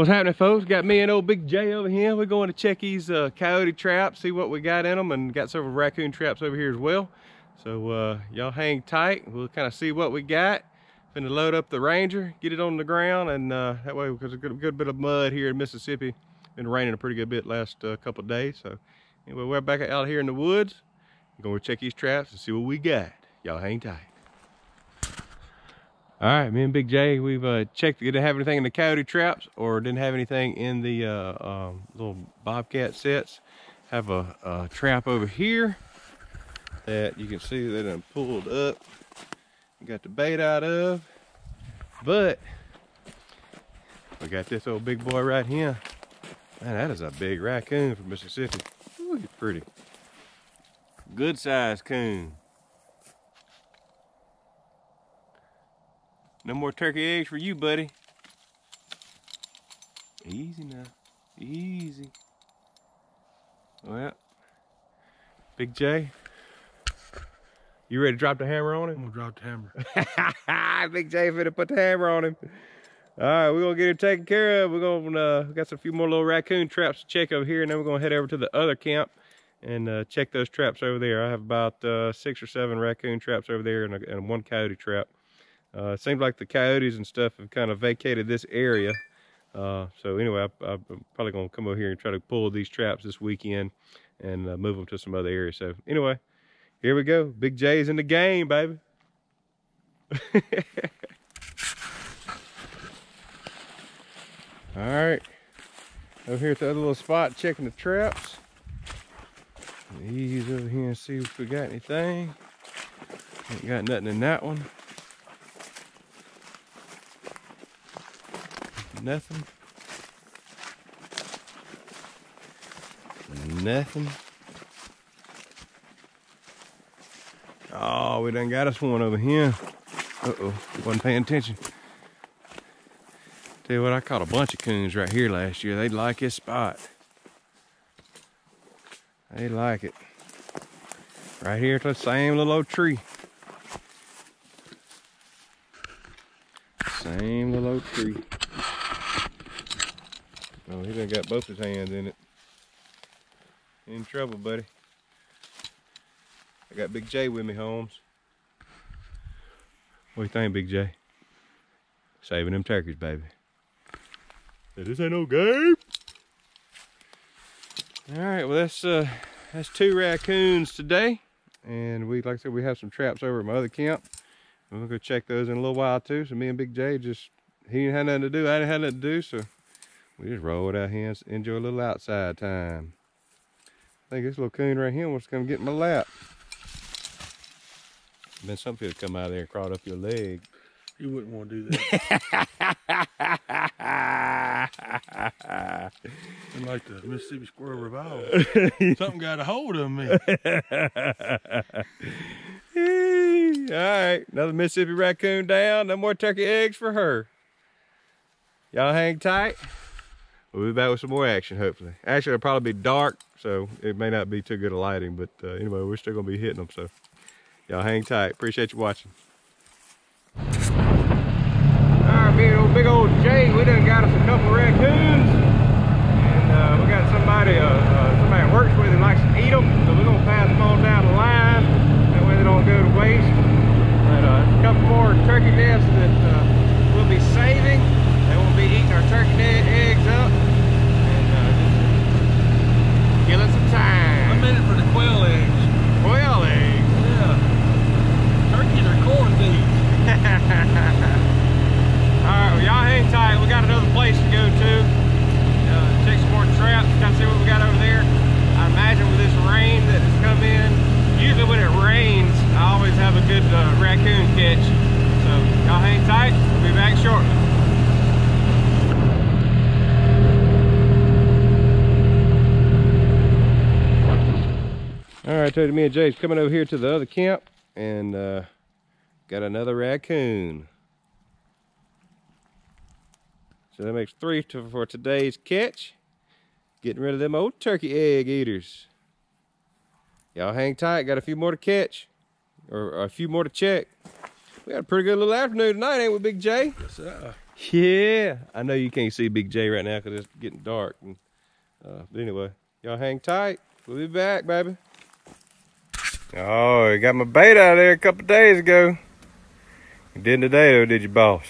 What's happening, folks? Got me and old Big Jay over here. We're going to check these uh, coyote traps, see what we got in them, and got several raccoon traps over here as well. So uh, y'all hang tight. We'll kind of see what we got. Finna load up the Ranger, get it on the ground, and uh, that way, because a good, good bit of mud here in Mississippi. Been raining a pretty good bit last uh, couple days. So anyway, we're back out here in the woods. We're gonna check these traps and see what we got. Y'all hang tight. All right, me and Big Jay, we've uh, checked. Didn't have anything in the coyote traps, or didn't have anything in the uh, um, little bobcat sets. Have a, a, trap over here that you can see that I'm pulled up. Got the bait out of, but we got this old big boy right here. Man, that is a big raccoon from Mississippi. Ooh, he's pretty. Good sized coon. No more turkey eggs for you, buddy. Easy now. Easy. Well, Big Jay, you ready to drop the hammer on him? I'm gonna drop the hammer. Big Jay finna put the hammer on him. All right, we're gonna get him taken care of. We're gonna uh, we got a few more little raccoon traps to check over here, and then we're gonna head over to the other camp and uh, check those traps over there. I have about uh, six or seven raccoon traps over there and, a, and one coyote trap. Uh, it seems like the coyotes and stuff have kind of vacated this area. Uh, so anyway, I, am probably going to come over here and try to pull these traps this weekend and uh, move them to some other area. So anyway, here we go. Big Jay's in the game, baby. All right, over here at the other little spot, checking the traps. Ease over here and see if we got anything. Ain't got nothing in that one. Nothing. Nothing. Oh, we done got us one over here. Uh-oh, wasn't paying attention. Tell you what, I caught a bunch of coons right here last year. They'd like this spot. They like it. Right here to the same little old tree. Same little old tree. Oh, he done got both his hands in it. In trouble, buddy. I got Big Jay with me, Holmes. What do you think, Big Jay? Saving them turkeys, baby. This ain't no game. All right, well that's uh that's two raccoons today, and we like I said we have some traps over at my other camp. We're gonna go check those in a little while too. So me and Big Jay just he didn't have nothing to do, I didn't have nothing to do, so we just rolled out here and enjoy a little outside time. I think this little coon right here wants to come get in my lap. Been some people come out of there and crawl up your leg. You wouldn't want to do that. I'm like the Mississippi Squirrel Revival. Something got a hold of me. All right, another Mississippi raccoon down. No more turkey eggs for her. Y'all hang tight. We'll be back with some more action, hopefully. Actually, it'll probably be dark, so it may not be too good a lighting, but uh, anyway, we're still going to be hitting them, so y'all hang tight. Appreciate you watching big old, big old Jay, we done got us a couple raccoons. And uh, we got somebody, uh, uh, somebody that works with him likes to eat them. So we're gonna pass them on down the line. That way they don't go to waste. But uh, a couple more turkey nests that uh, we'll be saving. They won't be eating our turkey eggs up. And uh, killing some time. I'm in it for the quail eggs. Quail eggs? Yeah. Turkeys are corn thieves. Alright, well y'all hang tight. We got another place to go to. Uh, check some more traps, kind of see what we got over there. I imagine with this rain that has come in, usually when it rains, I always have a good uh, raccoon catch. So y'all hang tight. We'll be back shortly. Told me and Jay's coming over here to the other camp and uh, got another raccoon. So that makes three to, for today's catch. Getting rid of them old turkey egg eaters. Y'all hang tight, got a few more to catch. Or, or, a few more to check. We had a pretty good little afternoon tonight, ain't we, Big Jay? Yes, sir. Yeah, I know you can't see Big Jay right now because it's getting dark. And, uh, but anyway, y'all hang tight. We'll be back, baby. Oh, I got my bait out there a couple days ago. You didn't today though, did you, boss?